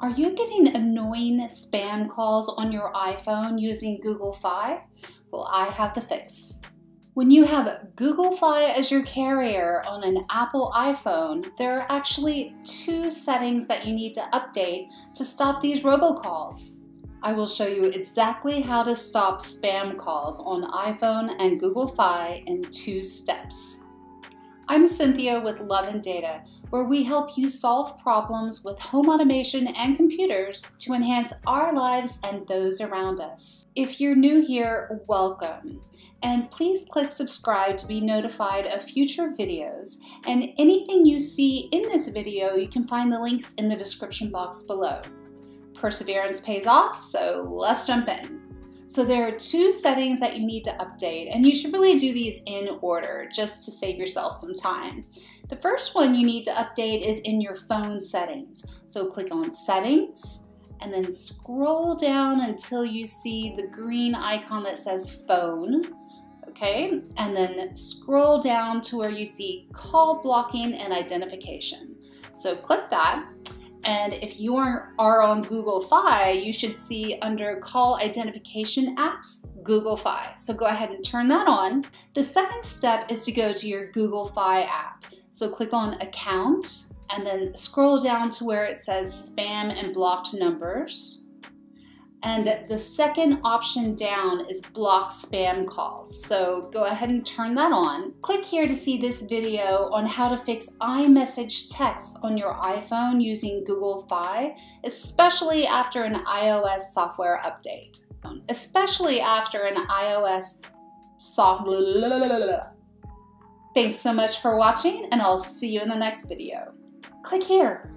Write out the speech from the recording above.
Are you getting annoying spam calls on your iPhone using Google Fi? Well, I have the fix. When you have Google Fi as your carrier on an Apple iPhone, there are actually two settings that you need to update to stop these robocalls. I will show you exactly how to stop spam calls on iPhone and Google Fi in two steps. I'm Cynthia with Love and Data, where we help you solve problems with home automation and computers to enhance our lives and those around us. If you're new here, welcome. And please click subscribe to be notified of future videos. And anything you see in this video, you can find the links in the description box below. Perseverance pays off, so let's jump in. So there are two settings that you need to update, and you should really do these in order just to save yourself some time. The first one you need to update is in your phone settings. So click on Settings, and then scroll down until you see the green icon that says Phone. Okay, and then scroll down to where you see Call Blocking and Identification. So click that, and if you are, are on Google Fi, you should see under call identification apps, Google Fi. So go ahead and turn that on. The second step is to go to your Google Fi app. So click on account and then scroll down to where it says spam and blocked numbers. And the second option down is block spam calls. So go ahead and turn that on. Click here to see this video on how to fix iMessage texts on your iPhone using Google Fi, especially after an iOS software update. Especially after an iOS software. Thanks so much for watching and I'll see you in the next video. Click here.